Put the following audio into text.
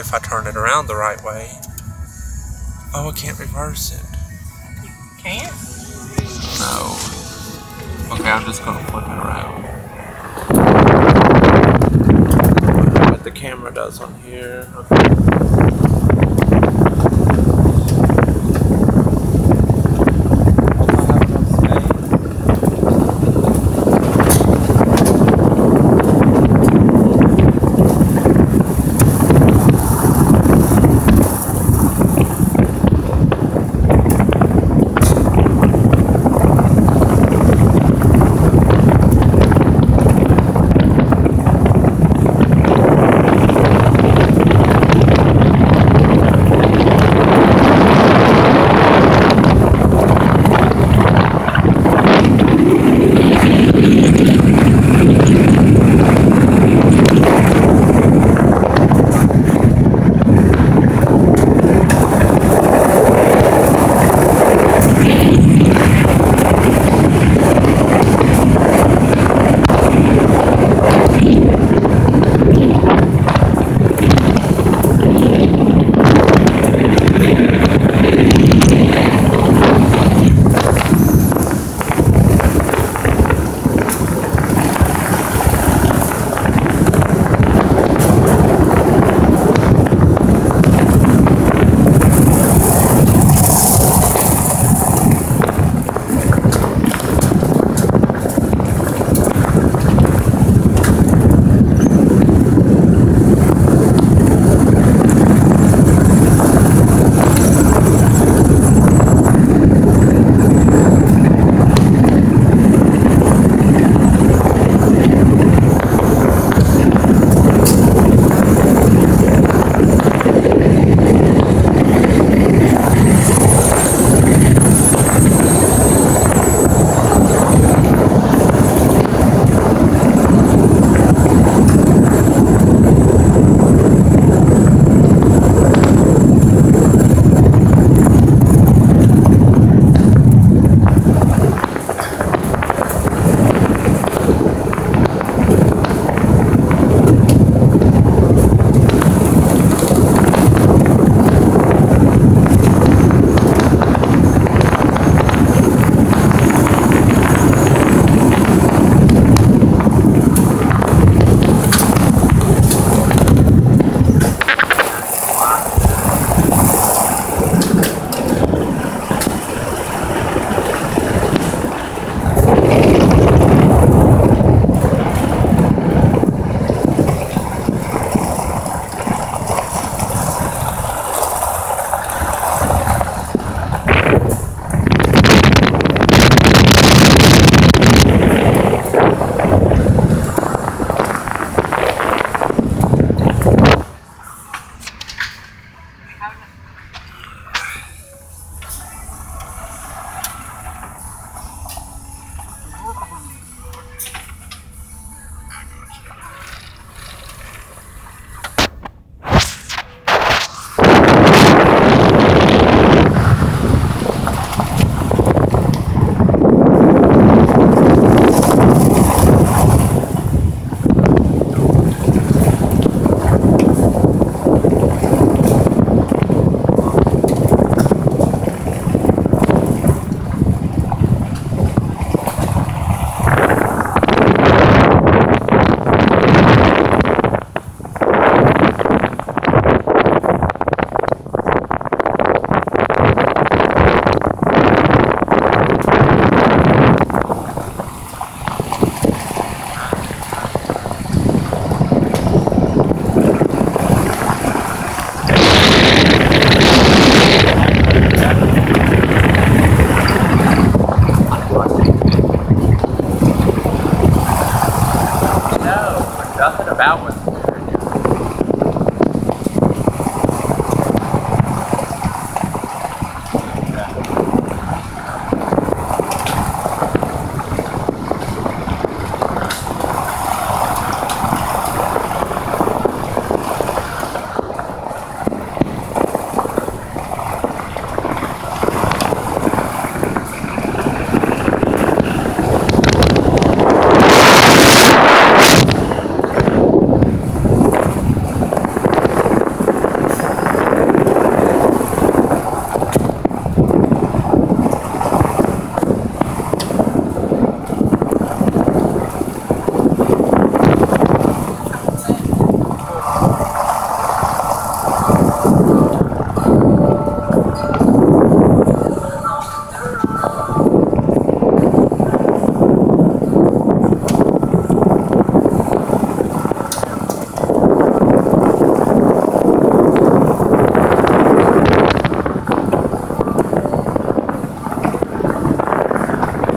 if I turn it around the right way. Oh, I can't reverse it. Can't? No. Okay, I'm just gonna flip it around. What the camera does on here. Okay.